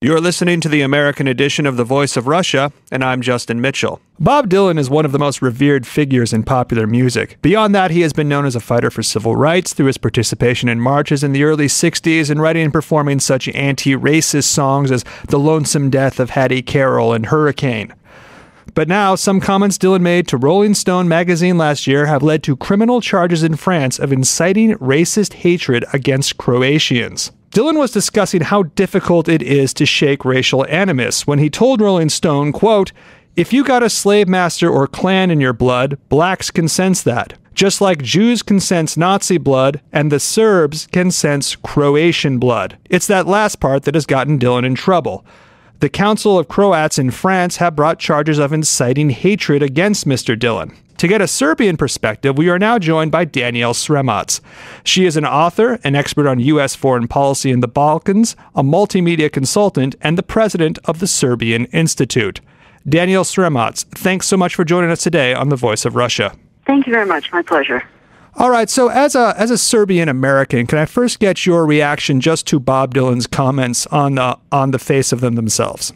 You're listening to the American edition of The Voice of Russia, and I'm Justin Mitchell. Bob Dylan is one of the most revered figures in popular music. Beyond that, he has been known as a fighter for civil rights through his participation in marches in the early 60s and writing and performing such anti racist songs as The Lonesome Death of Hattie Carroll and Hurricane. But now, some comments Dylan made to Rolling Stone magazine last year have led to criminal charges in France of inciting racist hatred against Croatians. Dylan was discussing how difficult it is to shake racial animus when he told Rolling Stone, quote, if you got a slave master or Klan in your blood, blacks can sense that. Just like Jews can sense Nazi blood and the Serbs can sense Croatian blood. It's that last part that has gotten Dylan in trouble. The Council of Croats in France have brought charges of inciting hatred against Mr. Dylan. To get a Serbian perspective, we are now joined by Danielle Sremac. She is an author, an expert on U.S. foreign policy in the Balkans, a multimedia consultant, and the president of the Serbian Institute. Danielle Sremac, thanks so much for joining us today on The Voice of Russia. Thank you very much. My pleasure. All right. So, as a as a Serbian American, can I first get your reaction just to Bob Dylan's comments on the on the face of them themselves?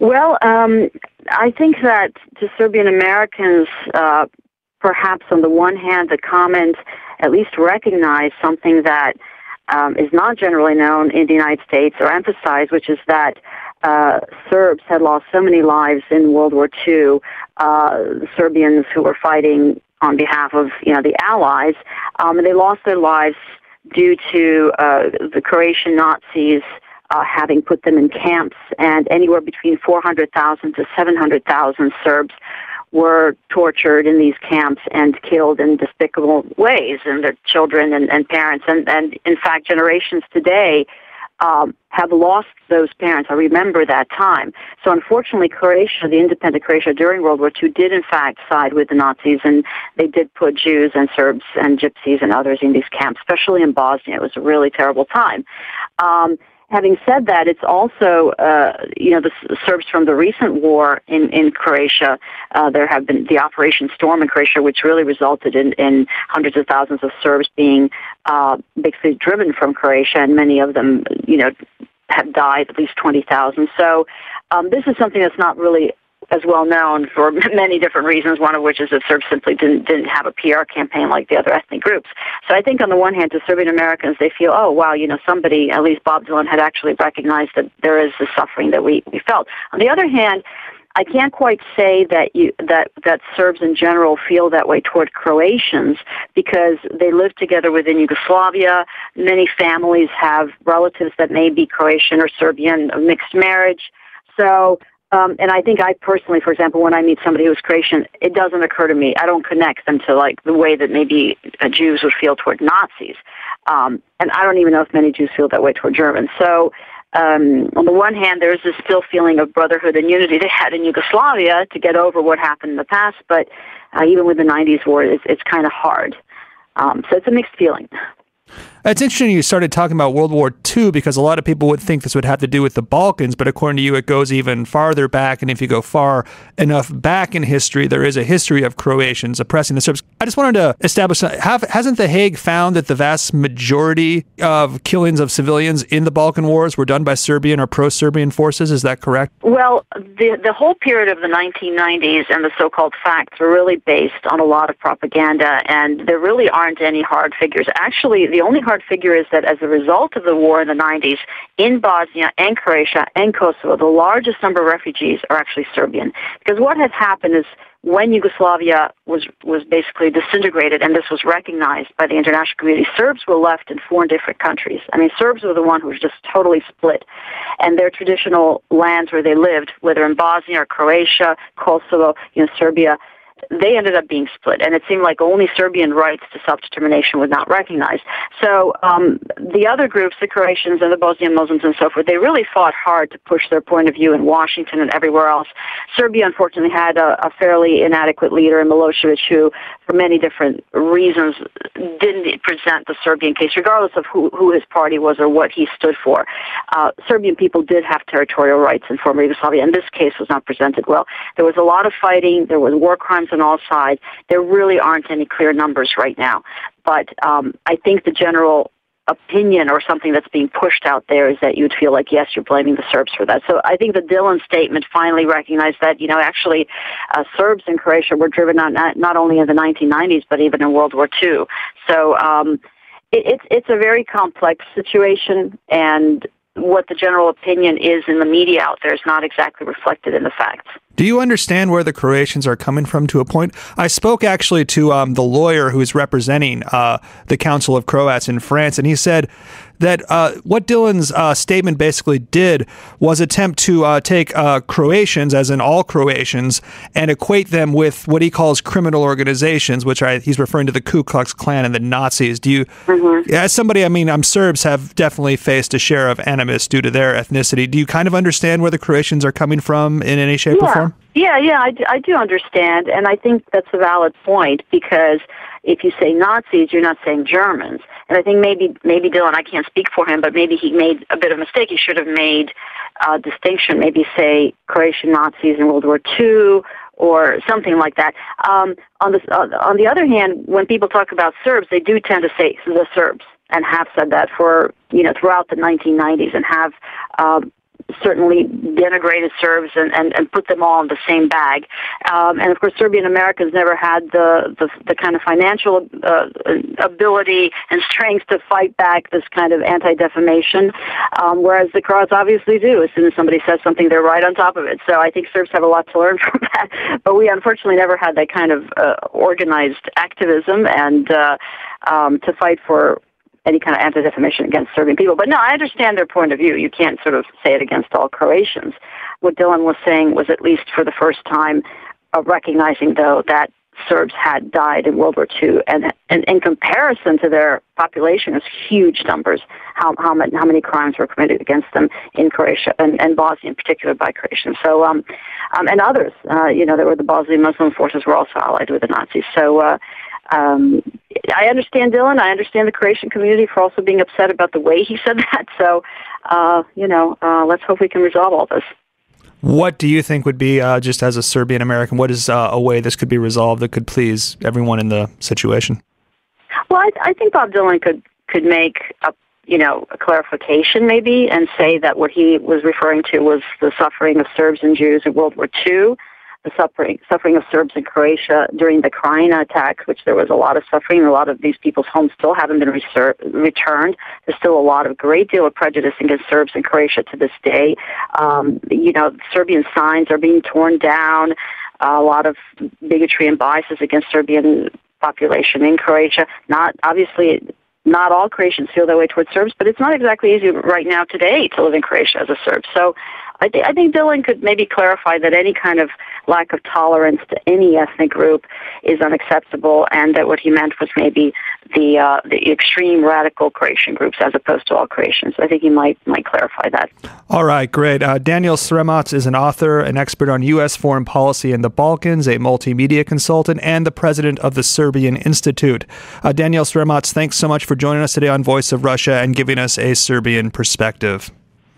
Well, um, I think that to Serbian Americans, uh, perhaps on the one hand, the comment at least recognize something that um, is not generally known in the United States or emphasized, which is that uh, Serbs had lost so many lives in World War II. Uh, Serbians who were fighting on behalf of you know the Allies, um, and they lost their lives due to uh, the Croatian Nazis uh, having put them in camps, and anywhere between 400,000 to 700,000 Serbs were tortured in these camps and killed in despicable ways, and their children and, and parents, and, and in fact, generations today um, have lost those parents. I remember that time. So unfortunately, Croatia, the independent Croatia during World War II, did in fact side with the Nazis, and they did put Jews and Serbs and Gypsies and others in these camps, especially in Bosnia. It was a really terrible time. Um, having said that, it's also, uh, you know, the Serbs from the recent war in, in Croatia, uh, there have been the Operation Storm in Croatia, which really resulted in, in hundreds of thousands of Serbs being uh, basically driven from Croatia, and many of them, you know, have died, at least 20,000. So um, this is something that's not really as well known for many different reasons. One of which is that Serbs simply didn't didn't have a PR campaign like the other ethnic groups. So I think on the one hand, to Serbian Americans, they feel, oh wow, you know, somebody, at least Bob Dylan, had actually recognized that there is the suffering that we we felt. On the other hand. I can't quite say that you that that Serbs in general feel that way toward Croatians because they live together within Yugoslavia. Many families have relatives that may be Croatian or Serbian, mixed marriage. So um, and I think I personally, for example, when I meet somebody who's Croatian, it doesn't occur to me. I don't connect them to like the way that maybe uh, Jews would feel toward Nazis. Um, and I don't even know if many Jews feel that way toward Germans. So, um, on the one hand, there's this still feeling of brotherhood and unity they had in Yugoslavia to get over what happened in the past. But uh, even with the 90s war, it's, it's kind of hard. Um, so it's a mixed feeling. It's interesting you started talking about World War II because a lot of people would think this would have to do with the Balkans, but according to you, it goes even farther back. And if you go far enough back in history, there is a history of Croatians oppressing the Serbs. I just wanted to establish have, hasn't The Hague found that the vast majority of killings of civilians in the Balkan Wars were done by Serbian or pro Serbian forces? Is that correct? Well, the, the whole period of the 1990s and the so called facts were really based on a lot of propaganda, and there really aren't any hard figures. Actually, the only hard figure is that as a result of the war in the 90s, in Bosnia and Croatia and Kosovo, the largest number of refugees are actually Serbian. Because what has happened is when Yugoslavia was, was basically disintegrated and this was recognized by the international community, Serbs were left in four different countries. I mean, Serbs were the one who was just totally split. And their traditional lands where they lived, whether in Bosnia or Croatia, Kosovo, you know, Serbia, they ended up being split, and it seemed like only Serbian rights to self-determination were not recognized. So um, the other groups, the Croatians and the Bosnian Muslims and so forth, they really fought hard to push their point of view in Washington and everywhere else. Serbia, unfortunately, had a, a fairly inadequate leader in Milosevic, who, for many different reasons, didn't present the Serbian case, regardless of who, who his party was or what he stood for. Uh, Serbian people did have territorial rights in former Yugoslavia, and this case was not presented well. There was a lot of fighting. There was war crimes on all sides. There really aren't any clear numbers right now. But um, I think the general opinion or something that's being pushed out there is that you'd feel like yes you're blaming the Serbs for that. So I think the Dylan statement finally recognized that you know actually uh, Serbs in Croatia were driven not, not not only in the 1990s but even in World War II. So um, it, it's it's a very complex situation and what the general opinion is in the media out there is not exactly reflected in the facts. Do you understand where the Croatians are coming from to a point? I spoke actually to um, the lawyer who is representing uh, the Council of Croats in France, and he said that uh, what Dylan's uh, statement basically did was attempt to uh, take uh, Croatians, as in all Croatians, and equate them with what he calls criminal organizations, which are, he's referring to the Ku Klux Klan and the Nazis. Do you, mm-hmm. as somebody, I mean, I'm Serbs have definitely faced a share of animus due to their ethnicity. Do you kind of understand where the Croatians are coming from in any shape yeah. or form? Yeah, yeah, I I do understand, and I think that's a valid point because if you say Nazis, you're not saying Germans. And I think maybe maybe Dylan, I can't speak for him, but maybe he made a bit of a mistake. He should have made a distinction, maybe say Croatian Nazis in World War II or something like that. Um, on the uh, on the other hand, when people talk about Serbs, they do tend to say the Serbs and have said that for you know throughout the 1990s and have um, certainly denigrated Serbs and, and, and put them all in the same bag. Um, and of course, Serbian Americans never had the, the, the kind of financial uh, ability and strength to fight back this kind of anti-defamation, um, whereas the Croats obviously do. As soon as somebody says something, they're right on top of it. So I think Serbs have a lot to learn from that. But we unfortunately never had that kind of uh, organized activism and uh, um, to fight for any kind of anti-defamation against Serbian people. But no, I understand their point of view. You can't sort of say it against all Croatians. What Dylan was saying was at least for the first time of recognizing, though, that Serbs had died in World War II, and, and in comparison to their population, it's huge numbers. How how many how many crimes were committed against them in Croatia and, and Bosnia in particular by Croatians. So um, um and others, uh, you know, there were the Bosnian Muslim forces were also allied with the Nazis. So uh, um, I understand Dylan. I understand the Croatian community for also being upset about the way he said that. So, uh, you know, uh, let's hope we can resolve all this. What do you think would be, uh, just as a Serbian American, what is uh, a way this could be resolved that could please everyone in the situation? Well, I, I think Bob Dylan could could make a you know a clarification maybe and say that what he was referring to was the suffering of Serbs and Jews in World War II the suffering suffering of Serbs in Croatia during the Krajina attacks, which there was a lot of suffering. A lot of these people's homes still haven't been reser- returned. There's still a lot of great deal of prejudice against Serbs in Croatia to this day. Um, you know, Serbian signs are being torn down. a lot of bigotry and biases against Serbian population in Croatia. Not obviously not all Croatians feel that way towards Serbs, but it's not exactly easy right now today to live in Croatia as a Serb. So I, th- I think Dylan could maybe clarify that any kind of lack of tolerance to any ethnic group is unacceptable, and that what he meant was maybe the uh, the extreme radical Croatian groups as opposed to all Croatians. I think he might might clarify that. All right, great. Uh, Danielle Sremac is an author, an expert on U.S. foreign policy in the Balkans, a multimedia consultant, and the president of the Serbian Institute. Uh, Danielle Sremac, thanks so much for joining us today on Voice of Russia and giving us a Serbian perspective.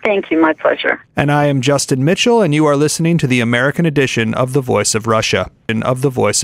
Thank you. My pleasure. And I am Justin Mitchell, and you are listening to the American edition of The Voice of Russia. and Of The Voice